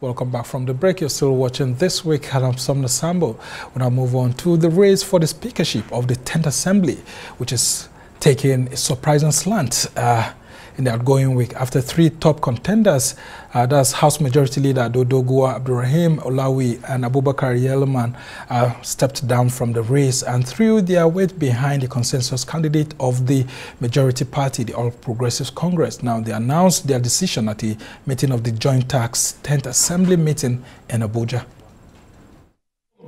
Welcome back from the break. You're still watching This Week, and I'm Sumner Sambo. We now move on to the race for the speakership of the 10th Assembly, which is taking a surprising slant. Uh, in the outgoing week after three top contenders, uh, that's House Majority Leader Dodogua Abdurrahim Olawuyi and Abubakar Yalleman, uh, stepped down from the race and threw their weight behind the consensus candidate of the majority party, the All Progressives Congress. Now, they announced their decision at the meeting of the Joint Task 10th Assembly meeting in Abuja.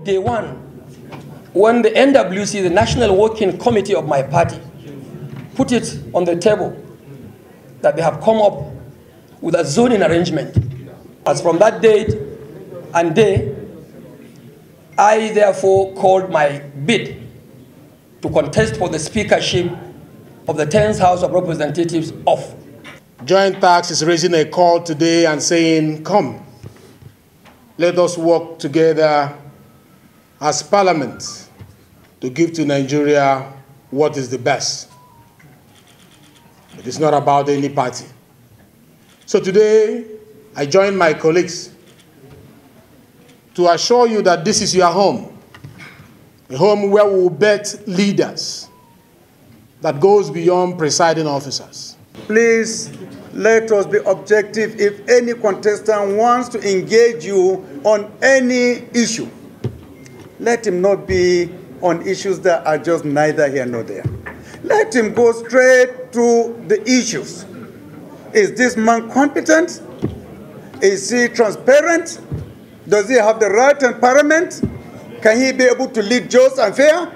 Day one, when the NWC, the National Working Committee of my party, put it on the table that they have come up with a zoning arrangement. As from that date and day, I therefore called my bid to contest for the speakership of the 10th House of Representatives off. Joint Task is raising a call today and saying, come, let us work together as Parliament to give to Nigeria what is the best. It is not about any party. So today, I join my colleagues to assure you that this is your home, a home where we will bet leaders that goes beyond presiding officers. Please let us be objective. If any contestant wants to engage you on any issue, let him not be on issues that are just neither here nor there. Let him go straight to the issues. Is this man competent? Is he transparent? Does he have the right empowerment? Can he be able to lead just and fair?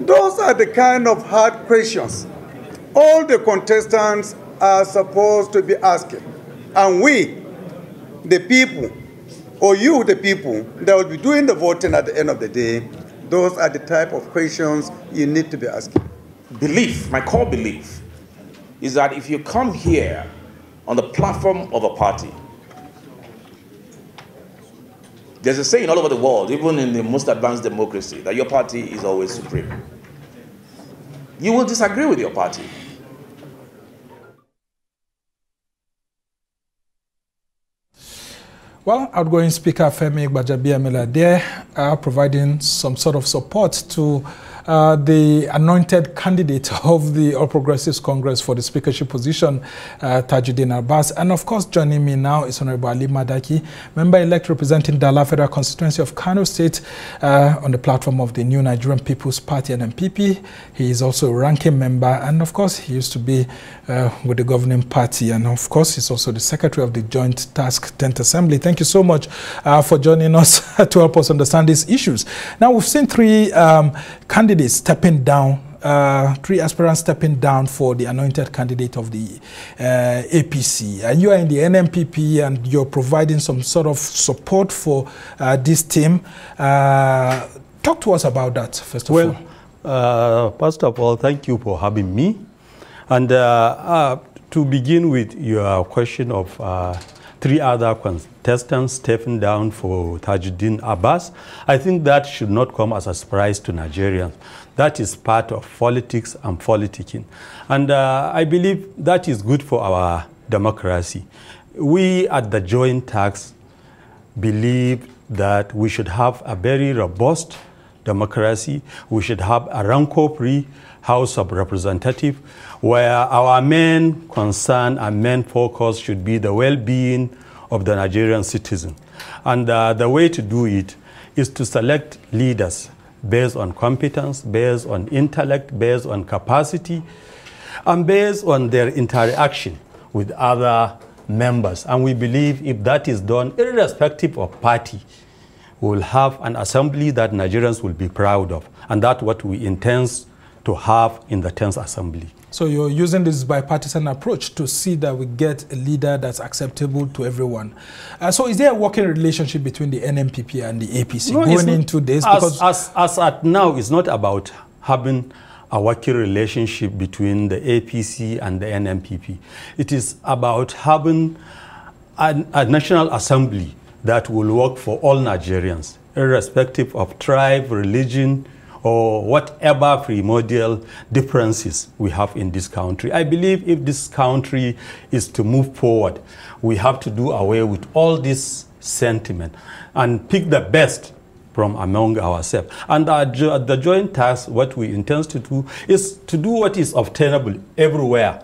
Those are the kind of hard questions all the contestants are supposed to be asking. And we, the people, or you, the people, that will be doing the voting at the end of the day, those are the type of questions you need to be asking belief, my core belief, is that if you come here on the platform of a party, there's a saying all over the world, even in the most advanced democracy, that your party is always supreme. You will disagree with your party. Well, outgoing Speaker Femi Gbajabiamila there are providing some sort of support to uh, the anointed candidate of the All Progressives Congress for the speakership position, uh, Tajudeen Abbas. And of course, joining me now is Honorable Ali Madaki, member-elect representing Dala Federal Constituency of Kano State uh, on the platform of the New Nigerian People's Party and NPP. He is also a ranking member, and of course, he used to be uh, with the governing party. And of course, he's also the secretary of the Joint Task 10th Assembly. Thank you so much uh, for joining us to help us understand these issues. Now, we've seen three um, candidates stepping down, uh, three aspirants stepping down for the anointed candidate of the uh, APC. And you are in the NNPP and you're providing some sort of support for uh, this team. Uh, talk to us about that, first of well, all. Uh, first of all, thank you for having me. And uh, to begin with your question of three other contestants stepping down for Tajudeen Abbas. I think that should not come as a surprise to Nigerians. That is part of politics and politicking. And uh, I believe that is good for our democracy. We at the Joint Task believe that we should have a very robust democracy. We should have a rancor-free House of Representatives where our main concern and main focus should be the well-being of the Nigerian citizen. And uh, the way to do it is to select leaders based on competence, based on intellect, based on capacity, and based on their interaction with other members. And we believe if that is done, irrespective of party, we will have an assembly that Nigerians will be proud of. And that's what we intend to have in the 10th assembly. So you're using this bipartisan approach to see that we get a leader that's acceptable to everyone. Uh, so is there a working relationship between the NNPP and the APC no, going into this? As, because as, as at now, it's not about having a working relationship between the APC and the NNPP. It is about having a, a national assembly that will work for all Nigerians, irrespective of tribe, religion, or whatever primordial differences we have in this country. I believe if this country is to move forward, we have to do away with all these sentiment and pick the best from among ourselves. And our, the joint task, what we intend to do is to do what is obtainable everywhere.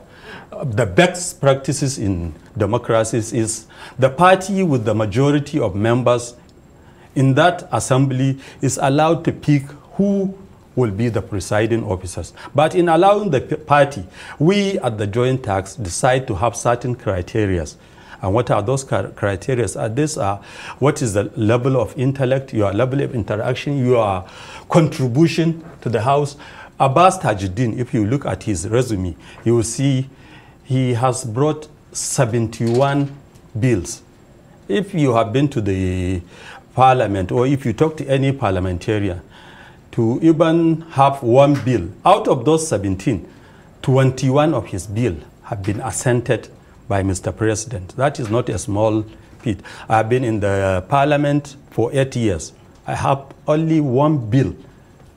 The best practices in democracies is the party with the majority of members in that assembly is allowed to pick who will be the presiding officers. But in allowing the party, we at the joint task decide to have certain criteria and what are those criteria? Uh, these are what is the level of intellect, your level of interaction, your contribution to the house. Abbas Tajudeen, if you look at his resume, you will see he has brought 71 bills. If you have been to the parliament or if you talk to any parliamentarian, to even have one bill, out of those 17, 21 of his bill have been assented by Mr. President. That is not a small feat. I have been in the parliament for eight years. I have only one bill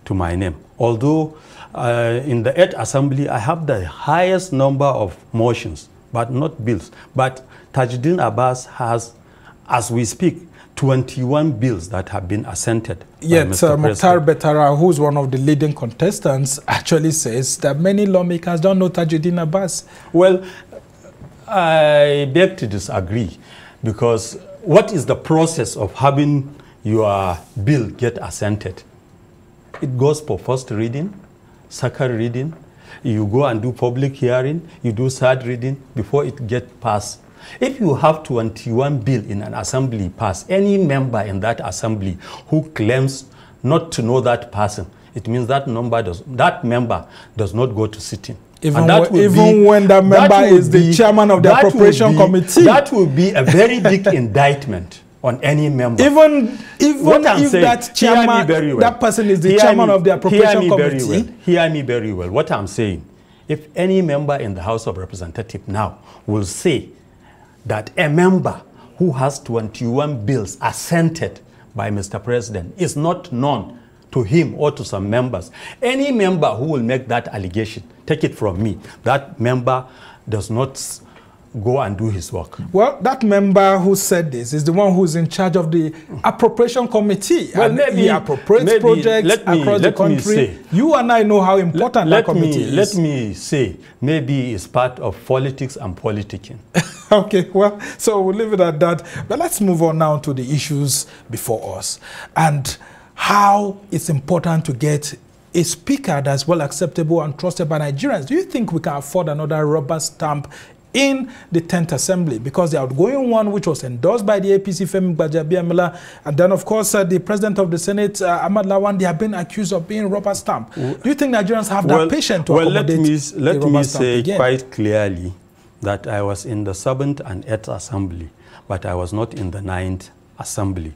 to my name. Although uh, in the eighth assembly, I have the highest number of motions, but not bills. But Tajudeen Abbas has, as we speak, 21 bills that have been assented. Yet, uh, Mukhtar Betara, who's one of the leading contestants, actually says that many lawmakers don't know Tajudeen Abbas. Well, I beg to disagree because what is the process of having your bill get assented? It goes for first reading, second reading, you go and do public hearing, you do third reading before it get passed. If you have 21 bill in an assembly pass, any member in that assembly who claims not to know that person, it means that number does that member does not go to sitting. Even, even be, when the member is be, the chairman of the appropriation be, committee. That will be a very big indictment on any member. Even, even if saying, that chairman, well. that person is the hear chairman me, of the appropriation hear committee. Very well. Hear me very well. What I'm saying, if any member in the House of Representatives now will say that a member who has 21 bills assented by Mr. President is not known to him or to some members. Any member who will make that allegation, take it from me, that member does not go and do his work. Well, that member who said this is the one who's in charge of the appropriation committee. Well, and maybe, he appropriates maybe, projects me, across the country. Say, you and I know how important let, that committee me, is. Let me say, maybe it's part of politics and politicking. okay, well, so we'll leave it at that. But let's move on now to the issues before us. And how it's important to get a speaker that's well acceptable and trusted by Nigerians. Do you think we can afford another rubber stamp in the 10th Assembly? Because the outgoing one, which was endorsed by the APC, Femi Gbajabiamila, and then, of course, uh, the President of the Senate, uh, Ahmad Lawan, they have been accused of being rubber stamp. Do you think Nigerians have well, that patience to well, accommodate let me, let me say again? quite clearly that I was in the 7th and 8th Assembly, but I was not in the 9th Assembly.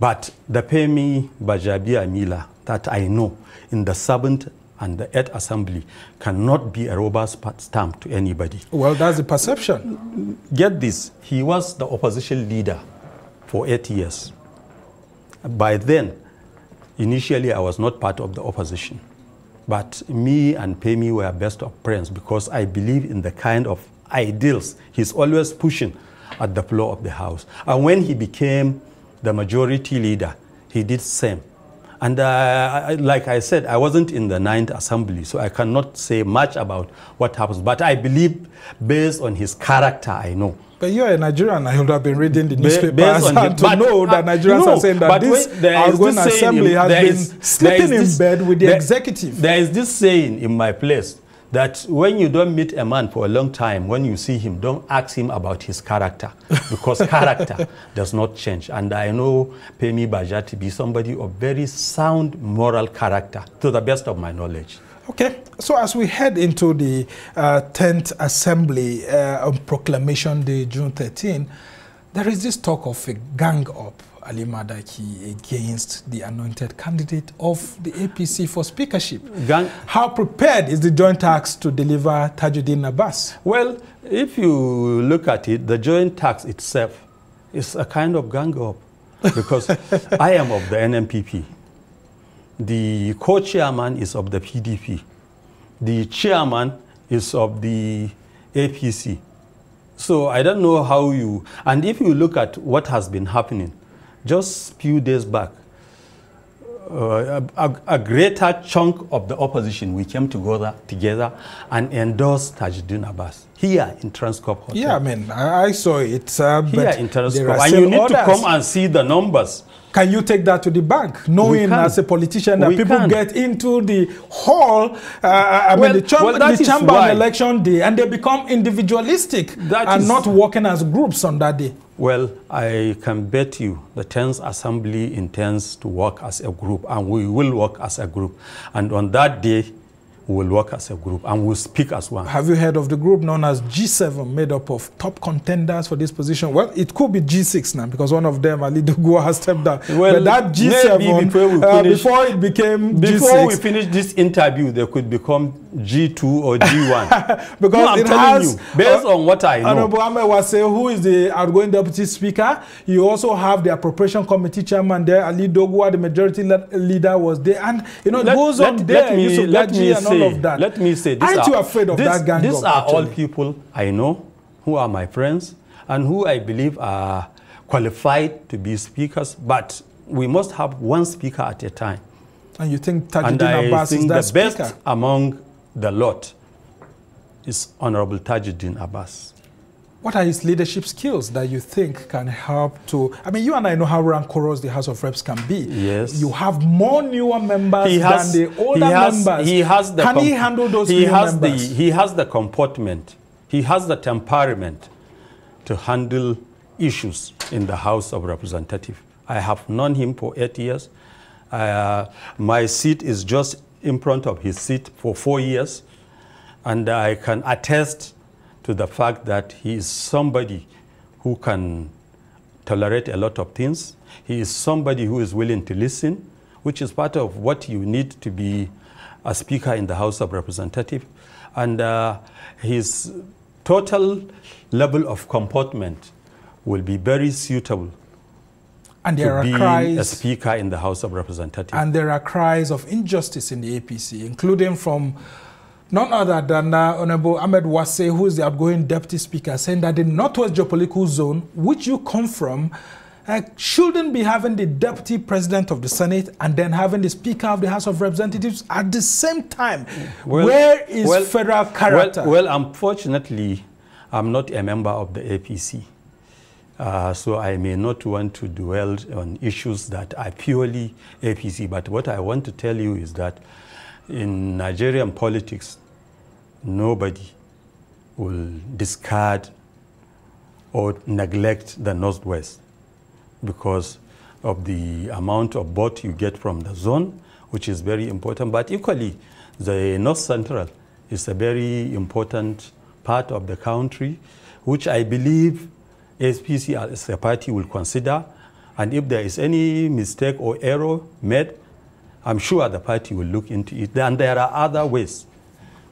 But the Femi Gbajabiamila that I know in the 7th and the 8th Assembly cannot be a robust stamp to anybody. Well, that's the perception. Get this, he was the opposition leader for eight years. By then, initially I was not part of the opposition. But me and Femi were best of friends because I believe in the kind of ideals he's always pushing at the floor of the House. And when he became the majority leader, he did same. And uh, like I said, I wasn't in the Ninth Assembly, so I cannot say much about what happens. But I believe, based on his character, I know. But you're a Nigerian. I would have been reading the newspapers and his, to know that Nigerians no, are saying that this outgoing assembly in, has been sleeping in bed with the there, executive. There is this saying in my place that when you don't meet a man for a long time, when you see him, don't ask him about his character because character does not change. And I know Femi Baja to be somebody of very sound moral character to the best of my knowledge. Okay, so as we head into the uh, 10th Assembly uh, on Proclamation Day, June 13, there is this talk of a gang up Ali Madaki against the anointed candidate of the APC for speakership. How prepared is the joint task to deliver Tajudeen Abbas? Well, if you look at it, the joint task itself is a kind of gang up because I am of the NNPP. The co-chairman is of the PDP. The chairman is of the APC. So I don't know how you, and if you look at what has been happening, just few days back, uh, a, a, greater chunk of the opposition, we came together, together and endorsed Tajudeen Abbas here in Transcorp Hotel. Yeah, I mean, I, I saw it. Uh, here in Transcorp. And you need orders. to come and see the numbers. Can you take that to the bank, knowing as a politician that we people can. get into the hall, uh, I well, mean, the, cham well, the chamber on election day, and they become individualistic that and not working as groups on that day? Well, I can bet you the 10th Assembly intends to work as a group, and we will work as a group. And on that day, we will work as a group and we'll speak as one. Have you heard of the group known as G7, made up of top contenders for this position? Well, it could be G6 now because one of them, Ali Doguwa, has stepped down. Well, but that G7, before, finish, uh, before, it became before G6. we finish this interview, they could become G2 or G1. because no, I'm telling has, you, based uh, on what I know. Honorable Ahmed was saying, who is the outgoing deputy speaker? You also have the appropriation committee chairman there, Ali Doguwa, the majority leader was there. And, you know, it goes let, on there. Let me, let me say, all of that. Let me say, aren't are, you afraid of this, that gang? These are all people I know who are my friends and who I believe are qualified to be speakers. But we must have one speaker at a time. And you think Tajudeen Abbas is that the speaker? best among the lot is Honorable Tajudeen Abbas. What are his leadership skills that you think can help to? I mean, you and I know how rancorous the House of Reps can be. Yes. You have more newer members has, than the older he has, members. He has the can he handle those he has members? The, he has the comportment, he has the temperament to handle issues in the House of Representatives. I have known him for eight years. Uh, my seat is just in front of his seat for four years, and I can attest to the fact that he is somebody who can tolerate a lot of things. He is somebody who is willing to listen, which is part of what you need to be a speaker in the House of Representatives. And uh, his total level of comportment will be very suitable and there are cries, a speaker in the House of Representatives. And there are cries of injustice in the APC, including from None other than uh, Honorable Ahmed Wase, who is the outgoing deputy speaker, saying that the Northwest Geopolitical Zone, which you come from, uh, shouldn't be having the deputy president of the Senate and then having the speaker of the House of Representatives at the same time. Well, Where is well, federal character? Well, well, unfortunately, I'm not a member of the APC. Uh, so I may not want to dwell on issues that are purely APC. But what I want to tell you is that in Nigerian politics, nobody will discard or neglect the Northwest because of the amount of vote you get from the zone, which is very important. But equally, the North Central is a very important part of the country, which I believe APC as a party will consider. And if there is any mistake or error made, I'm sure the party will look into it. And there are other ways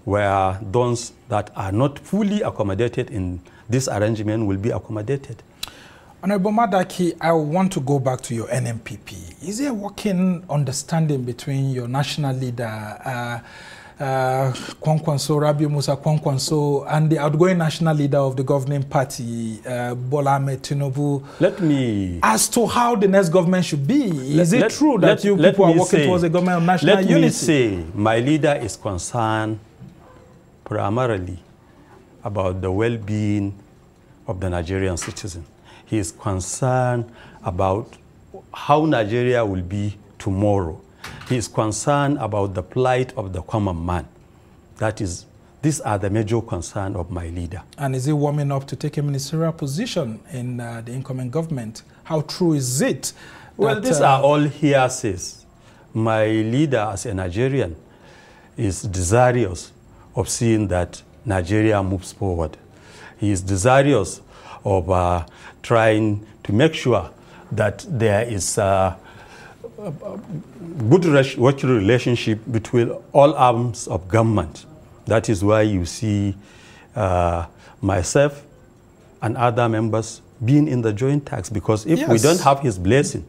where those that are not fully accommodated in this arrangement will be accommodated. Honorable Madaki, I want to go back to your NNPP. Is there a working understanding between your national leader, uh, uh, Kwankwaso, Rabiu Musa Kwankwaso, and the outgoing national leader of the governing party, uh, Bola Ahmed Tinubu. Let me... As to how the next government should be. Is let, it let, true that let, you people are working say, towards a government of national let unity? Let me say, my leader is concerned primarily about the well-being of the Nigerian citizen. He is concerned about how Nigeria will be tomorrow he is concerned about the plight of the common man. That is, these are the major concerns of my leader. And is he warming up to take a ministerial position in uh, the incoming government? How true is it? Well, that, these uh, are all hearsays. My leader, as a Nigerian, is desirous of seeing that Nigeria moves forward. He is desirous of uh, trying to make sure that there is uh, good relationship between all arms of government. That is why you see uh, myself and other members being in the joint task because if yes. we don't have his blessing,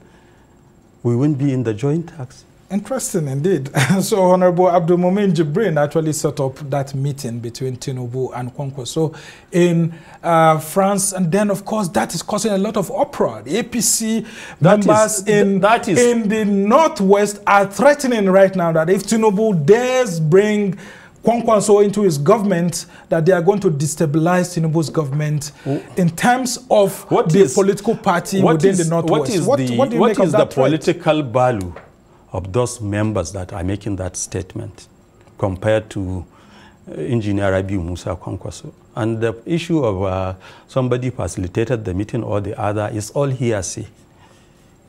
we won't be in the joint task. Interesting indeed. so Honorable Abdul Mumin Jibrin actually set up that meeting between Tinubu and Kwankwaso in uh, France. And then, of course, that is causing a lot of uproar. The APC that members is, in, that is, in the Northwest are threatening right now that if Tinubu dares bring Kwankwaso into his government that they are going to destabilize Tinubu's government in terms of what the is, political party within is, the Northwest. What is what, the, what, what is the political value of those members that are making that statement compared to uh, Engineer Rabiu Musa Kwankwaso. And the issue of uh, somebody facilitated the meeting or the other is all hearsay.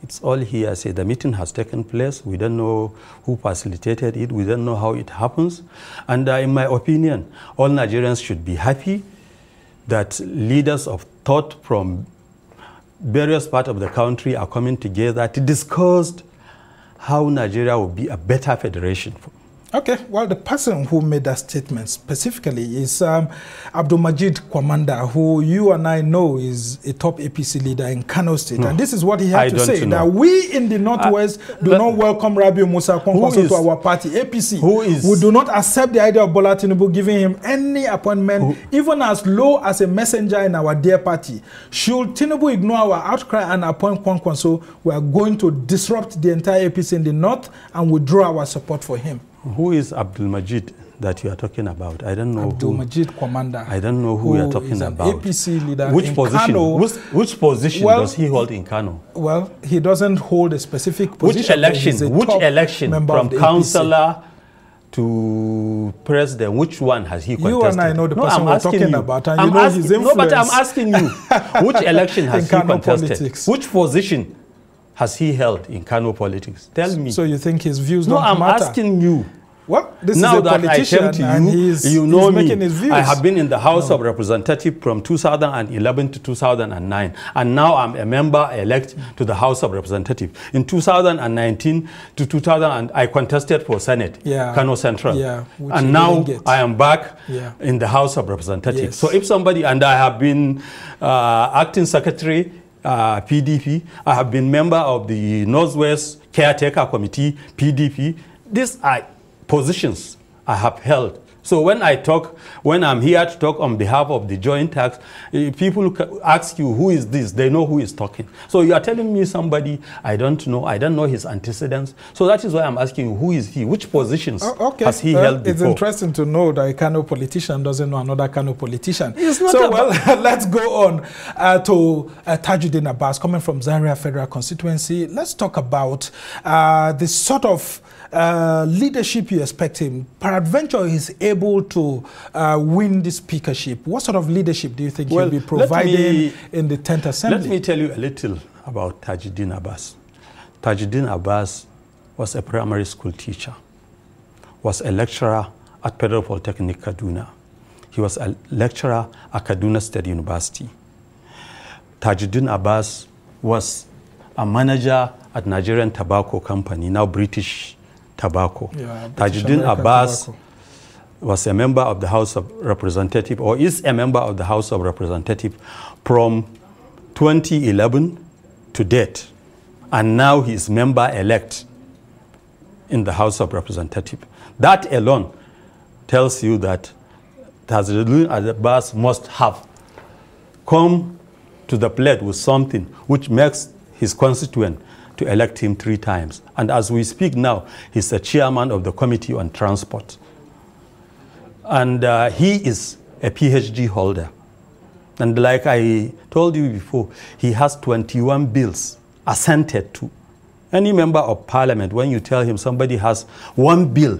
It's all hearsay. The meeting has taken place. We don't know who facilitated it. We don't know how it happens. And uh, in my opinion, all Nigerians should be happy that leaders of thought from various parts of the country are coming together to discuss how Nigeria will be a better federation. Okay, well, the person who made that statement specifically is um, Abdul Majid Kwamanda, who you and I know is a top APC leader in Kano State. No, and this is what he had I to say, know. that we in the Northwest uh, do not welcome Rabiu Musa Kwankwaso to our party, APC. Who is? We do not accept the idea of Bola Tinubu giving him any appointment, who, even as low as a messenger in our dear party. Should Tinubu ignore our outcry and appoint Kwankwaso, we are going to disrupt the entire APC in the North and withdraw our support for him. Who is Abdul Majid that you are talking about? I don't know. Abdul who, Majid Kwamanda. I don't know who, who you are talking about. APC leader. Which position? Kano, which, which, position well, does he hold in Kano? Well, he doesn't hold a specific position. Which election? Which election from councillor to president? Which one has he contested? You and I know the person no, we're talking you. about, and I'm you know asking, his influence. No, but I'm asking you, which election has he contested? Politics. Which position? Has he held in Kano politics? Tell me. So you think his views no, don't I'm matter? asking you. Well, this now is a that politician I came to you, he's, you know me. I have been in the House no. of Representatives from 2011 to 2009, and now I'm a member elect to the House of Representatives. In 2019 to 2000, I contested for Senate, yeah. Kano Central, yeah, and now I am back yeah. in the House of Representatives. Yes. So if somebody and I have been uh, acting secretary uh, PDP. I have been member of the Northwest Caretaker Committee, PDP. These are positions I have held so when I talk, when I'm here to talk on behalf of the joint task, eh, people ask you, who is this? They know who is talking. So you are telling me somebody I don't know, I don't know his antecedents. So that is why I'm asking you, who is he? Which positions oh, okay. has he held It's before? interesting to know that a Kano politician doesn't know another Kano politician. so well, let's go on uh, to uh, Tajudeen Abbas, coming from Zaria Federal Constituency. Let's talk about uh, the sort of uh, leadership you expect him? Peradventure, he's able to uh, win the speakership. What sort of leadership do you think well, he'll be providing me, in the 10th Assembly? Let me tell you a little about Tajudeen Abbas. Tajudeen Abbas was a primary school teacher, was a lecturer at Federal Polytechnic Kaduna. He was a lecturer at Kaduna State University. Tajudeen Abbas was a manager at Nigerian Tobacco Company, now British tobacco. Yeah, Tajudeen Abbas tobacco. Was a member of the House of Representatives, or is a member of the House of Representatives from 2011 to date. And now he is member-elect in the House of Representatives. That alone tells you that Tajudeen Abbas must have come to the plate with something which makes his constituent to elect him three times. And as we speak now, he's the chairman of the Committee on Transport. And uh, he is a PhD holder. And like I told you before, he has 21 bills assented to. Any member of parliament, when you tell him somebody has one bill,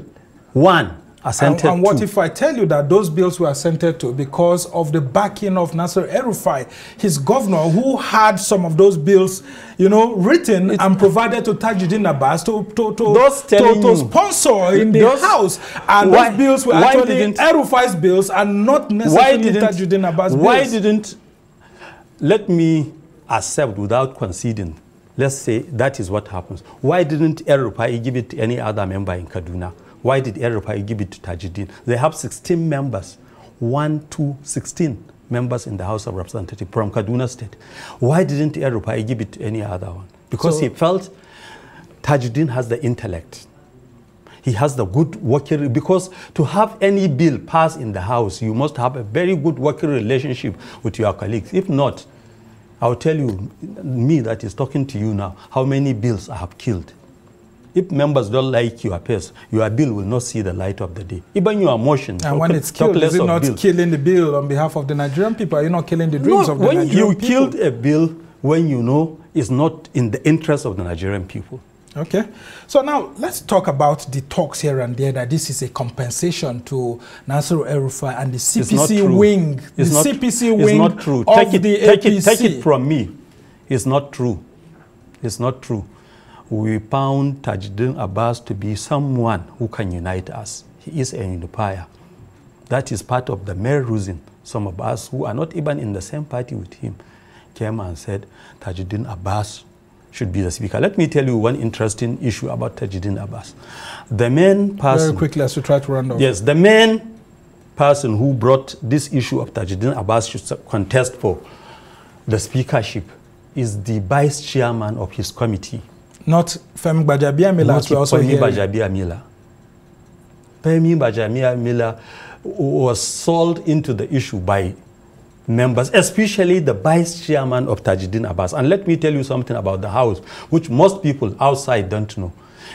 one assented and, and what to. if I tell you that those bills were assented to because of the backing of Nasser El-Rufai, his governor, who had some of those bills, you know, written it's, and provided to Tajuddin Abbas to, to, to, those to, to sponsor in the those, House. And why, those bills were actually El-Rufai's bills and not necessarily Tajuddin Abbas bills. Why didn't, let me accept without conceding, let's say that is what happens. Why didn't El-Rufai give it to any other member in Kaduna? Why did El-Rufai give it to Tajudeen? They have 16 members, 1, 2, 16 members in the House of Representatives from Kaduna State. Why didn't El-Rufai give it to any other one? Because so, he felt Tajudeen has the intellect He has the good working, because to have any bill pass in the House, you must have a very good working relationship with your colleagues. If not, I'll tell you, me that is talking to you now, how many bills I have killed. If members don't like your pace, your bill will not see the light of the day. Even your motion. And when it's killed, is it not bill. killing the bill on behalf of the Nigerian people? Are you not killing the dreams no, of the when Nigerian you people? killed a bill when you know it's not in the interest of the Nigerian people. Okay. So now let's talk about the talks here and there that this is a compensation to Nasiru El-Rufai and the CPC wing. It's the not, CPC wing it's not true. take it, take. It, take it from me. It's not true. It's not true. We found Tajudeen Abbas to be someone who can unite us. He is a unifier. That is part of the main reason some of us who are not even in the same party with him came and said Tajudeen Abbas should be the speaker. Let me tell you one interesting issue about Tajudeen Abbas. The main person... Very quickly as we try to run off. Yes, the main person who brought this issue of Tajudeen Abbas should contest for the speakership is the vice chairman of his committee. Not Femi Gbajabiamila, Not as we also Femi hear. Gbajabiamila. Femi Gbajabiamila was sold into the issue by members, especially the vice chairman of Tajudeen Abbas. And let me tell you something about the house, which most people outside don't know.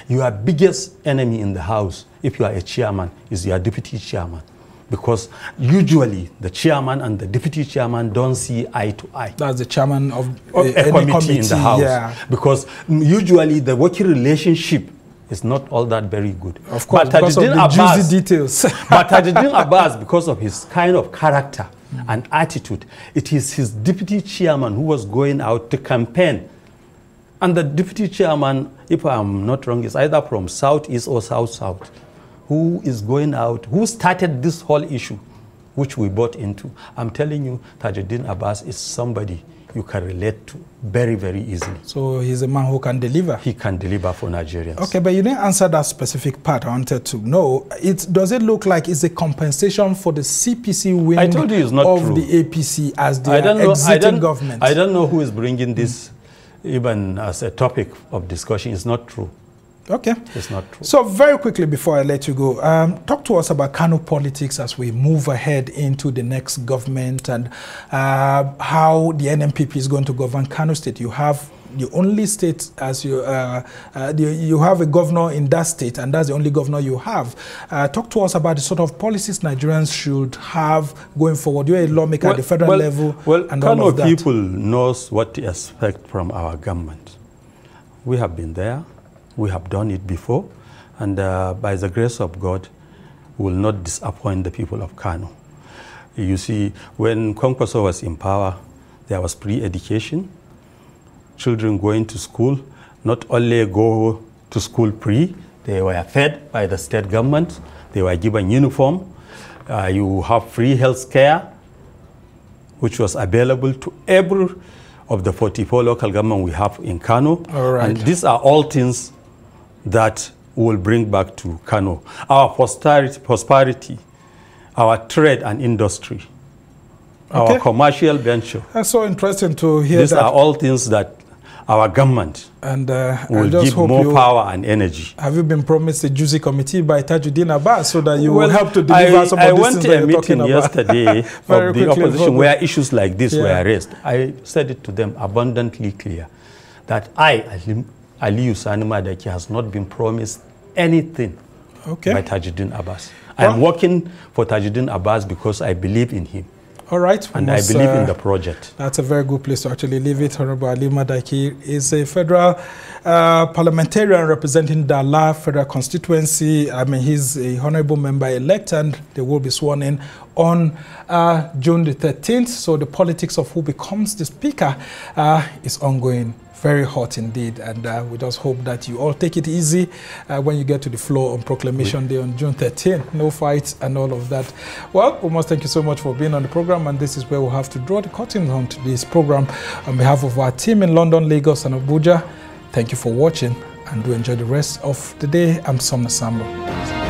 Your biggest enemy in the house, if you are a chairman, is your deputy chairman. Because usually the chairman and the deputy chairman don't see eye to eye. That's the chairman of, Of uh, a any committee, in the house. Yeah. Because usually the working relationship is not all that very good. Of course, But because of Tajudeen the Abbas- juicy details. but Tajudeen Abbas, because of his kind of character and attitude, it is his deputy chairman who was going out to campaign. And the deputy chairman, if I'm not wrong, is either from southeast or south south, who is going out, who started this whole issue, which we bought into. I'm telling you, Tajudeen Abbas is somebody you can relate to very, very easily. so he's a man who can deliver. He can deliver for Nigerians. Okay, but you didn't answer that specific part. I wanted to know. It does it look like it's a compensation for the CPC wing I told you it's not of true. the APC as the I don't. I exiting government? I don't know who is bringing this even as a topic of discussion. It's not true. Okay. It's not true. So very quickly before I let you go, um, talk to us about Kano politics as we move ahead into the next government and uh, how the NNPP is going to govern Kano State. You have the only state as you uh, uh, the, you have a governor in that state, and that's the only governor you have. Uh, talk to us about the sort of policies Nigerians should have going forward. You're a lawmaker at the federal well, level, Well, and all Kano of that. people knows what to expect from our government. We have been there. We have done it before. And uh, by the grace of God, we will not disappoint the people of Kano. You see, when Kwankwaso was in power, there was pre-education. Children going to school, not only go to school pre, they were fed by the state government. They were given uniform. Uh, you have free health care, which was available to every of the 44 local government we have in Kano. All right. And these are all things that will bring back to Kano. Our prosperity, prosperity our trade and industry, Okay. our commercial venture. That's so interesting to hear These that. are all things that our government and uh, will just give hope more you, power and energy. Have you been promised a juicy committee by Tajudeen Abbas so that you Well, will help to deliver I, some I of these went things to a meeting yesterday of the opposition where issues like this Yeah. were raised. I said it to them abundantly clear that I, Ali- Aliyu Sani Madaki, has not been promised anything Okay. by Tajudeen Abbas. I'm working for Tajudeen Abbas because I believe in him All right. and must, I believe uh, in the project. That's a very good place to actually leave it. Honorable Ali Madaki is a federal uh, parliamentarian representing Dala federal constituency. I mean, he's a honorable member elect and they will be sworn in on uh, June the 13th. So the politics of who becomes the speaker uh, is ongoing. Very hot indeed, and uh, we just hope that you all take it easy uh, when you get to the floor on Proclamation Day on June 13th. No fights and all of that. Well, we must thank you so much for being on the program, and this is where we'll have to draw the curtain on today's program. On behalf of our team in London, Lagos, and Abuja, thank you for watching, and do enjoy the rest of the day. I'm Somna Sambo.